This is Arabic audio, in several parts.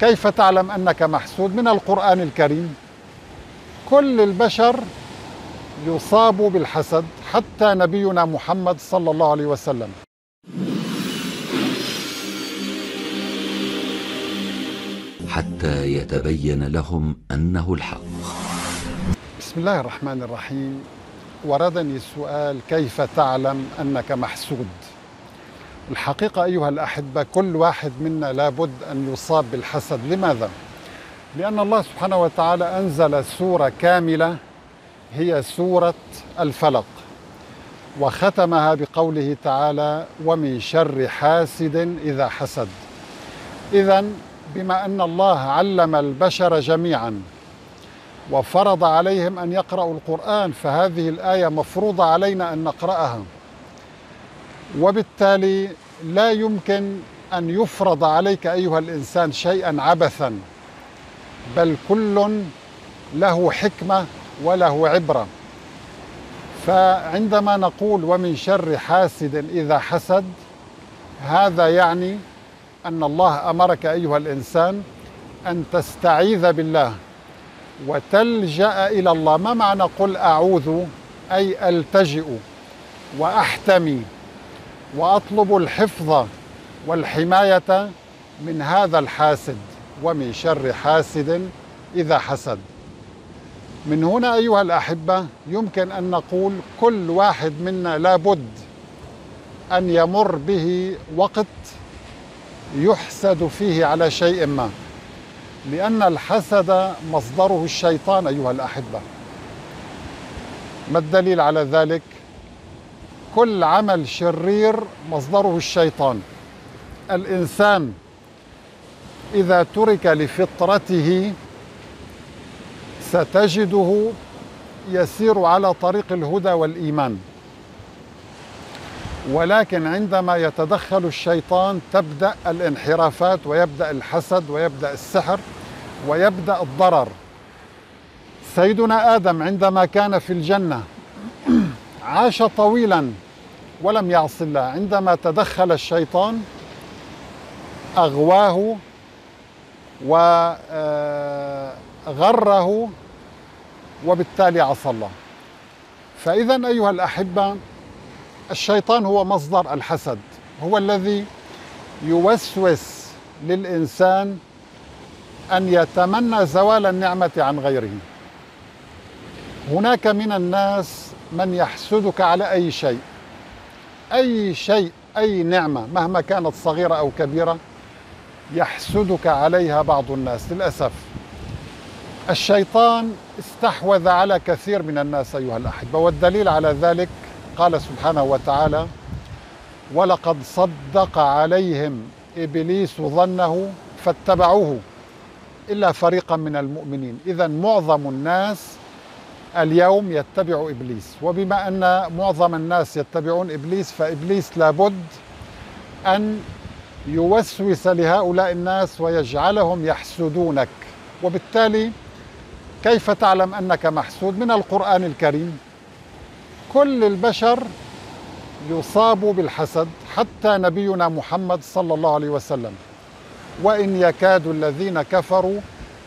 كيف تعلم أنك محسود من القرآن الكريم؟ كل البشر يصاب بالحسد حتى نبينا محمد صلى الله عليه وسلم. حتى يتبين لهم أنه الحق. بسم الله الرحمن الرحيم. وردني السؤال كيف تعلم أنك محسود؟ الحقيقة أيها الأحبة كل واحد منا لابد أن يصاب بالحسد. لماذا؟ لأن الله سبحانه وتعالى أنزل سورة كاملة هي سورة الفلق وختمها بقوله تعالى ومن شر حاسد إذا حسد اذا بما أن الله علم البشر جميعا وفرض عليهم أن يقرأوا القرآن فهذه الآية مفروضة علينا أن نقرأها. وبالتالي لا يمكن أن يفرض عليك أيها الإنسان شيئا عبثا بل كل له حكمة وله عبرة. فعندما نقول ومن شر حاسد إذا حسد هذا يعني أن الله أمرك أيها الإنسان أن تستعيذ بالله وتلجأ إلى الله. ما معنى قل أعوذ؟ أي ألتجئ وأحتمي. وأطلب الحفظ والحماية من هذا الحاسد ومن شر حاسد إذا حسد من هنا أيها الأحبة يمكن أن نقول كل واحد منا لابد أن يمر به وقت يحسد فيه على شيء ما لأن الحسد مصدره الشيطان أيها الأحبة ما الدليل على ذلك؟ كل عمل شرير مصدره الشيطان. الإنسان إذا ترك لفطرته ستجده يسير على طريق الهدى والإيمان. ولكن عندما يتدخل الشيطان تبدأ الانحرافات ويبدأ الحسد ويبدأ السحر ويبدأ الضرر. سيدنا آدم عندما كان في الجنة عاش طويلا ولم يعص الله. عندما تدخل الشيطان أغواه وغره وبالتالي عصى الله. فإذا أيها الأحبة الشيطان هو مصدر الحسد. هو الذي يوسوس للإنسان أن يتمنى زوال النعمة عن غيره. هناك من الناس من يحسدك على أي شيء. أي شيء أي نعمة مهما كانت صغيرة أو كبيرة يحسدك عليها بعض الناس. للأسف الشيطان استحوذ على كثير من الناس أيها الأحبة والدليل على ذلك قال سبحانه وتعالى ولقد صدق عليهم إبليس ظنه فاتبعوه إلا فريقا من المؤمنين. إذا معظم الناس اليوم يتبع إبليس. وبما أن معظم الناس يتبعون إبليس فإبليس لابد أن يوسوس لهؤلاء الناس ويجعلهم يحسدونك. وبالتالي كيف تعلم أنك محسود؟ من القرآن الكريم. كل البشر يصاب بالحسد حتى نبينا محمد صلى الله عليه وسلم. وإن يكاد الذين كفروا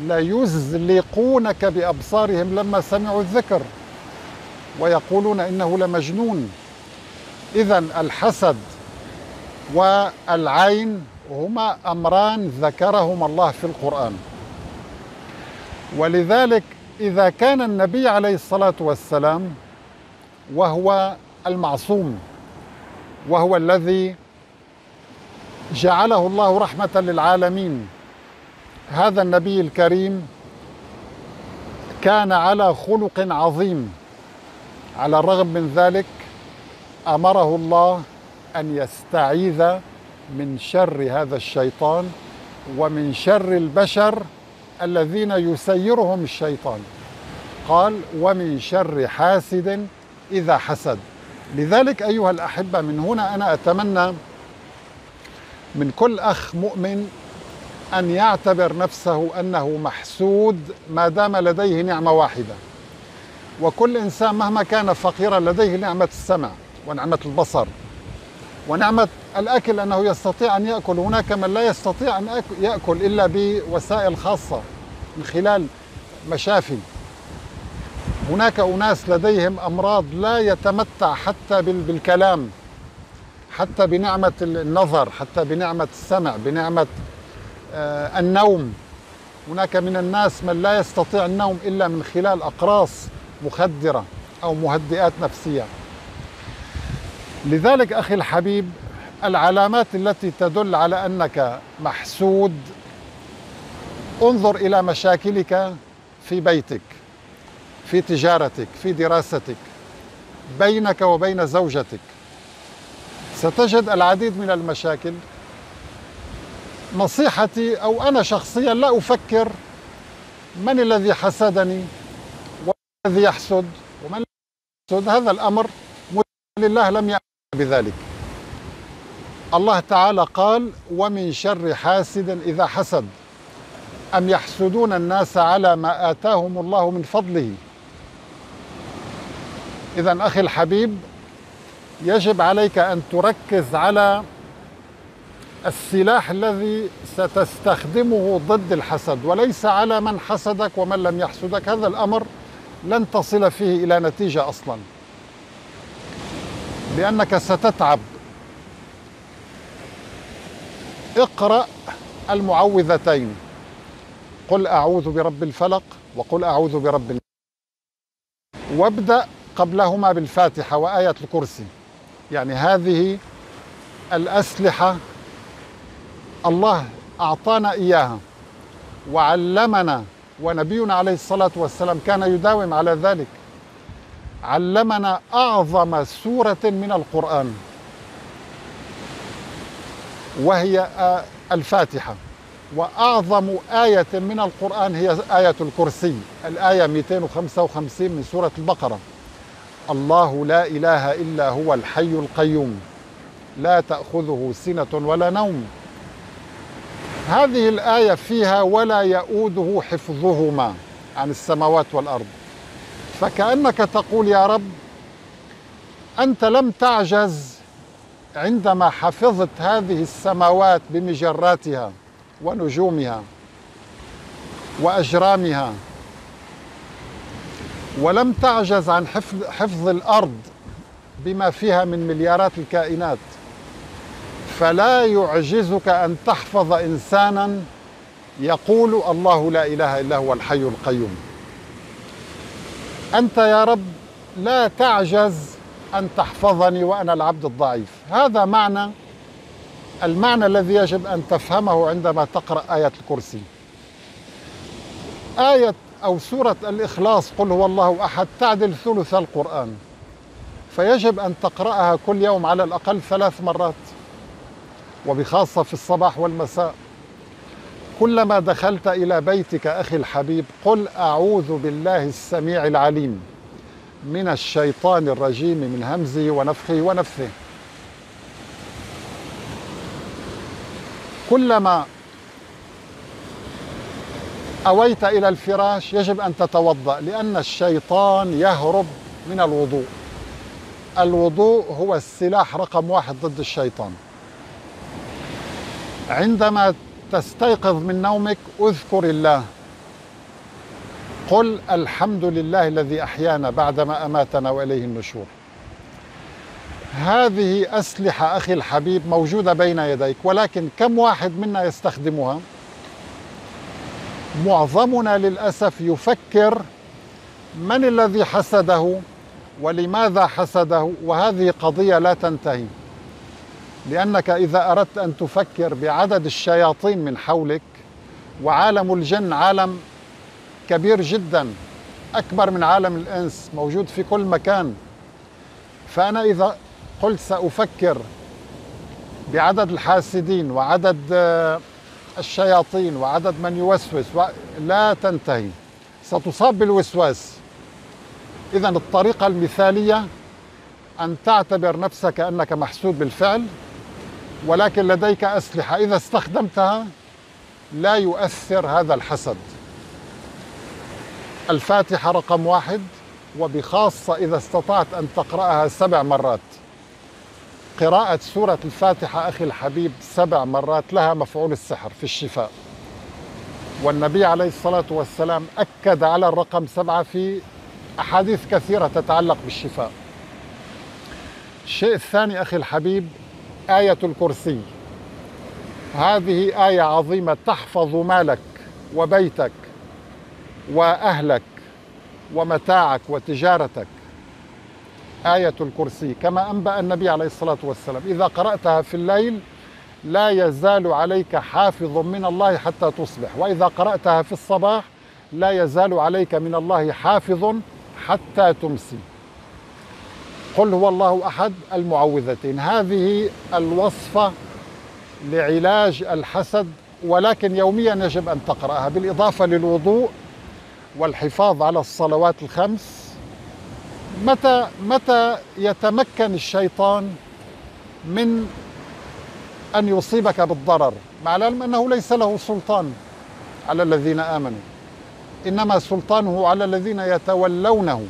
ليزلقونك بأبصارهم لما سمعوا الذكر ويقولون إنه لمجنون. اذا الحسد والعين هما أمران ذكرهما الله في القرآن. ولذلك إذا كان النبي عليه الصلاة والسلام وهو المعصوم وهو الذي جعله الله رحمة للعالمين هذا النبي الكريم كان على خلق عظيم. على الرغم من ذلك أمره الله أن يستعيذ من شر هذا الشيطان ومن شر البشر الذين يسيرهم الشيطان. قال ومن شر حاسد إذا حسد. لذلك أيها الأحبة من هنا أنا أتمنى من كل أخ مؤمن أن يعتبر نفسه أنه محسود ما دام لديه نعمة واحدة. وكل إنسان مهما كان فقيرا لديه نعمة السمع ونعمة البصر ونعمة الأكل أنه يستطيع أن يأكل. هناك من لا يستطيع أن يأكل إلا بوسائل خاصة من خلال مشافي. هناك أناس لديهم أمراض لا يتمتع حتى بالكلام حتى بنعمة النظر حتى بنعمة السمع بنعمة النوم. هناك من الناس من لا يستطيع النوم إلا من خلال أقراص مخدرة أو مهدئات نفسية. لذلك أخي الحبيب العلامات التي تدل على أنك محسود انظر إلى مشاكلك في بيتك في تجارتك في دراستك بينك وبين زوجتك. ستجد العديد من المشاكل. نصيحتي أو أنا شخصيا لا أفكر من الذي حسدني ومن الذي يحسد ومن يحسد. هذا الأمر لله لم يأمر بذلك. الله تعالى قال ومن شر حاسد إذا حسد. أم يحسدون الناس على ما آتاهم الله من فضله؟ اذا أخي الحبيب يجب عليك أن تركز على السلاح الذي ستستخدمه ضد الحسد وليس على من حسدك ومن لم يحسدك. هذا الأمر لن تصل فيه إلى نتيجة أصلا. لأنك ستتعب. اقرأ المعوذتين. قل أعوذ برب الفلق وقل أعوذ برب الناس. وابدأ قبلهما بالفاتحة وآية الكرسي. يعني هذه الأسلحة الله أعطانا إياها وعلمنا ونبينا عليه الصلاة والسلام كان يداوم على ذلك. علمنا أعظم سورة من القرآن وهي الفاتحة. وأعظم آية من القرآن هي آية الكرسي الآية 255 من سورة البقرة. الله لا إله إلا هو الحي القيوم لا تأخذه سنة ولا نوم. هذه الآية فيها ولا يؤوده حفظهما عن السماوات والأرض. فكأنك تقول يا رب أنت لم تعجز عندما حفظت هذه السماوات بمجراتها ونجومها وأجرامها ولم تعجز عن حفظ, حفظ الأرض بما فيها من مليارات الكائنات. فلا يعجزك أن تحفظ إنسانا يقول الله لا إله إلا هو الحي القيوم. أنت يا رب لا تعجز أن تحفظني وأنا العبد الضعيف. هذا معنى المعنى الذي يجب أن تفهمه عندما تقرأ آية الكرسي. آية أو سورة الإخلاص قل هو الله أحد تعدل ثلث القرآن. فيجب أن تقرأها كل يوم على الأقل ثلاث مرات. وبخاصة في الصباح والمساء. كلما دخلت إلى بيتك أخي الحبيب قل أعوذ بالله السميع العليم من الشيطان الرجيم من همزه ونفخه ونفثه كلما أويت إلى الفراش يجب أن تتوضأ لأن الشيطان يهرب من الوضوء. الوضوء هو السلاح رقم واحد ضد الشيطان. عندما تستيقظ من نومك اذكر الله. قل الحمد لله الذي أحيانا بعدما أماتنا وإليه النشور. هذه أسلحة أخي الحبيب موجودة بين يديك ولكن كم واحد منا يستخدمها؟ معظمنا للأسف يفكر من الذي حسده ولماذا حسده وهذه قضية لا تنتهي. لأنك إذا أردت أن تفكر بعدد الشياطين من حولك وعالم الجن عالم كبير جدا أكبر من عالم الإنس موجود في كل مكان فأنا إذا قلت سأفكر بعدد الحاسدين وعدد الشياطين وعدد من يوسوس لا تنتهي. ستصاب بالوسواس. اذا الطريقة المثالية أن تعتبر نفسك أنك محسود بالفعل. ولكن لديك أسلحة. إذا استخدمتها لا يؤثر هذا الحسد. الفاتحة رقم واحد وبخاصة إذا استطعت أن تقرأها سبع مرات. قراءة سورة الفاتحة أخي الحبيب سبع مرات لها مفعول السحر في الشفاء. والنبي عليه الصلاة والسلام أكد على الرقم سبعة في أحاديث كثيرة تتعلق بالشفاء. الشيء الثاني أخي الحبيب آية الكرسي. هذه آية عظيمة تحفظ مالك وبيتك وأهلك ومتاعك وتجارتك. آية الكرسي كما أنبأ النبي عليه الصلاة والسلام إذا قرأتها في الليل لا يزال عليك حافظ من الله حتى تصبح وإذا قرأتها في الصباح لا يزال عليك من الله حافظ حتى تمسي. قل هو الله أحد المعوذتين. هذه الوصفة لعلاج الحسد ولكن يوميا يجب أن تقرأها. بالإضافة للوضوء والحفاظ على الصلوات الخمس متى متى يتمكن الشيطان من أن يصيبك بالضرر؟ مع العلم أنه ليس له سلطان على الذين آمنوا إنما سلطانه على الذين يتولونه.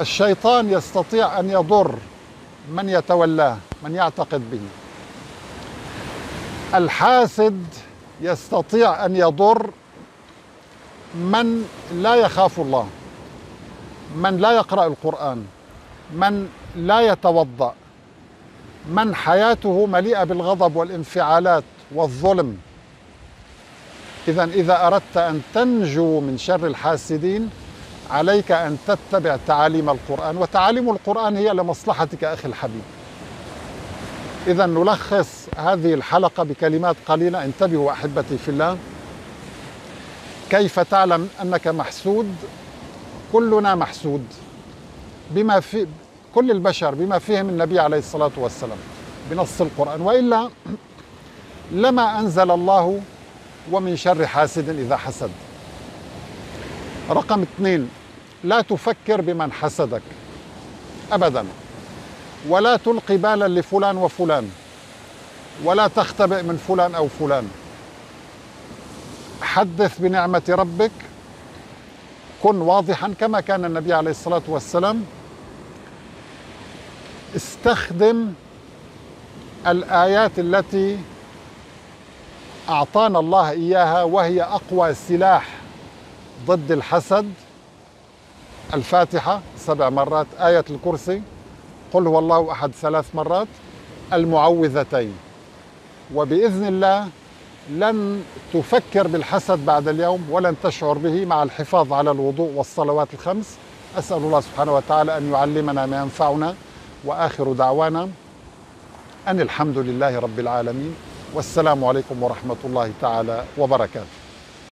الشيطان يستطيع أن يضر من يتولاه من يعتقد به. الحاسد يستطيع أن يضر من لا يخاف الله من لا يقرأ القرآن من لا يتوضأ من حياته مليئة بالغضب والانفعالات والظلم. اذا إذا أردت أن تنجو من شر الحاسدين عليك أن تتبع تعاليم القرآن وتعاليم القرآن هي لمصلحتك أخي الحبيب. اذا نلخص هذه الحلقة بكلمات قليلة. انتبهوا أحبتي في الله. كيف تعلم أنك محسود؟ كلنا محسود. بما في كل البشر بما فيهم النبي عليه الصلاة والسلام بنص القرآن. وإلا لما أنزل الله ومن شر حاسد إذا حسد. رقم اثنين لا تفكر بمن حسدك. أبدا. ولا تلقي بالا لفلان وفلان. ولا تختبئ من فلان أو فلان. حدث بنعمة ربك. كن واضحا كما كان النبي عليه الصلاة والسلام. استخدم الآيات التي أعطانا الله إياها وهي أقوى سلاح. ضد الحسد. الفاتحة سبع مرات آية الكرسي قل هو الله أحد ثلاث مرات المعوذتين. وبإذن الله لن تفكر بالحسد بعد اليوم ولن تشعر به مع الحفاظ على الوضوء والصلوات الخمس. أسأل الله سبحانه وتعالى أن يعلمنا ما ينفعنا. وآخر دعوانا أن الحمد لله رب العالمين. والسلام عليكم ورحمة الله تعالى وبركاته.